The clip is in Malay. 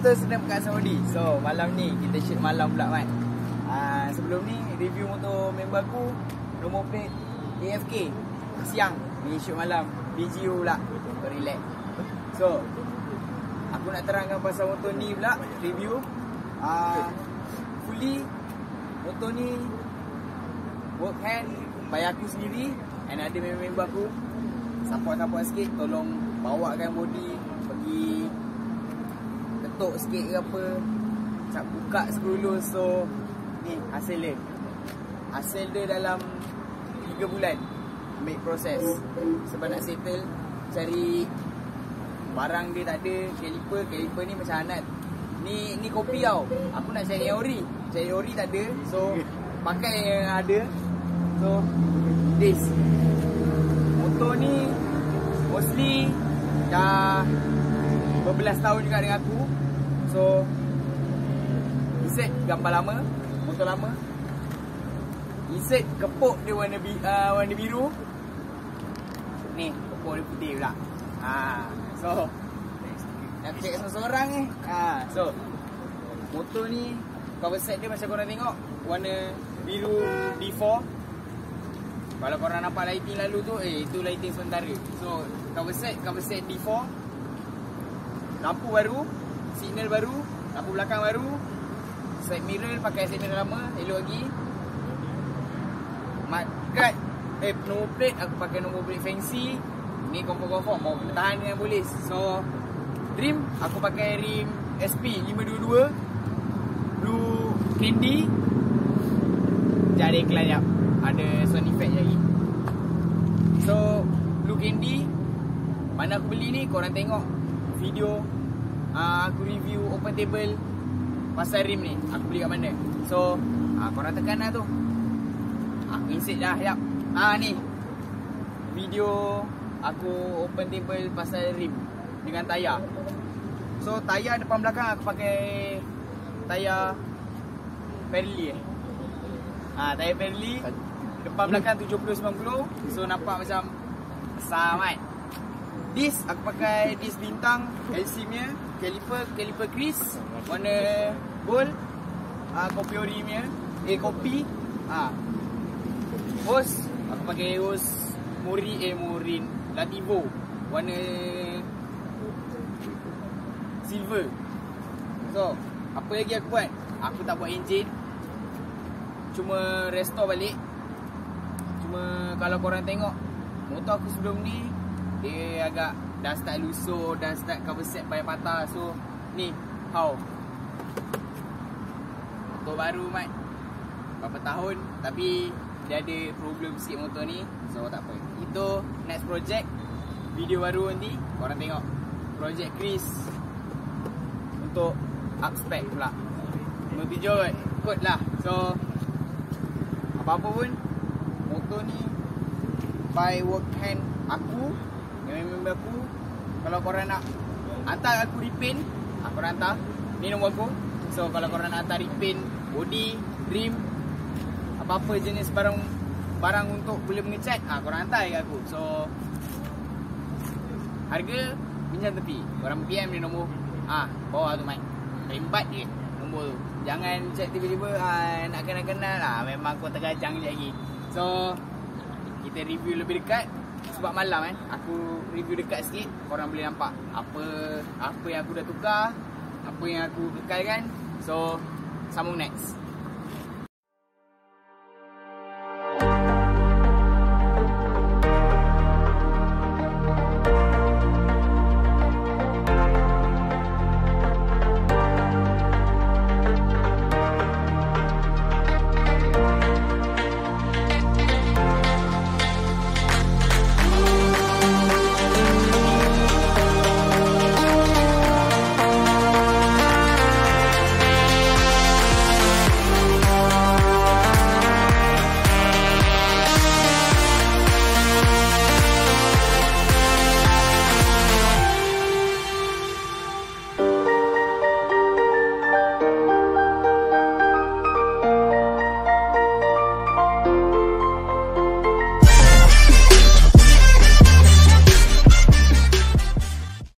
motor senang kat Saudi. So, malam ni kita shoot malam pula kan. Uh, sebelum ni review motor member aku nombor plate AFK siang ni shoot malam BGO pula relax. So, aku nak terangkan pasal motor ni pula review. Uh, fully motor ni work hand bayar aku sendiri and ada member-member aku support-support sikit tolong bawakan body pergi ketuk sikit ke apa. Macam buka screw so Ni hasil dia. Hasil dia dalam 3 bulan. Ambil proses. Sebab nak settle Cari Barang dia tak ada Caliper Caliper ni macam Anat Ni ni kopi tau. Aku nak cari ori Cari ori tak ada So Pakai yang ada. So This. Motor ni Mostly Dah Berbelas tahun juga dengan aku. So Insert gambar lama Motor lama. Insert kepuk dia warna, bi uh, warna biru. Ni kepuk dia putih pula. Ha. So Nak check seorang-seorang ni. Ha. So Motor ni Cover set dia macam korang tengok. Warna biru D4 Kalau korang nampak lighting lalu tu Eh itu lighting sementara. So cover set Cover set D4 Lampu baru signal baru, lampu belakang baru, side mirror pakai side mirror lama, elok lagi. Mat guard, eh nombor plate aku pakai nombor plate fancy. Ni confirm-confirm mau bertahan dengan polis. So rim aku pakai rim SP 522 blue candy. Iklan jap. Ada sound effect lagi. So blue candy mana aku beli ni korang tengok video uh, aku review open table pasal rim ni. Aku beli kat mana. So, uh, korang tekan lah tu. Aku insert dah, yap. Ah uh, ni. Video aku open table pasal rim dengan tayar. So, tayar depan belakang aku pakai tayar Pirelli eh. Ah, uh, tayar Pirelli depan belakang 70 90. So, nampak macam besar kan. Dis aku pakai dis bintang LC punya caliper caliper Chris warna gold. Ah uh, kopi ori punya eh kopi. Ah. Uh. hose aku pakai hose Muri eh Murin Lativo. Warna silver. So apa lagi aku buat? Aku tak buat engine cuma restore balik. Cuma kalau korang tengok motor aku sebelum ni dia agak dah start lusuh, dah start cover set banyak patah. So, ni, how? Motor baru, Mat. Berapa tahun, tapi dia ada problem sikit motor ni. So, tak apa. Itu next project. Video baru nanti, korang tengok. Project Chris. Untuk up spec pula. 57 kot. Kot lah. So, apa-apa pun, motor ni by work hand aku dengan member aku kalau korang nak hantar aku repaint ah, hantar. Ni nombor aku. So kalau korang nak hantar repaint body rim apa-apa jenis barang barang untuk boleh mengecat ah korang hantar kat aku. So harga pinjam tepi. Korang PM ni nombor. Ah bawah tu mic rembat je nombor tu. Jangan chat tiba-tiba ah, nak kenal-kenal lah. Memang kau tergajang je lagi. So kita review lebih dekat sebab malam kan aku review dekat sikit korang boleh nampak apa apa yang aku dah tukar apa yang aku kekalkan so sambung next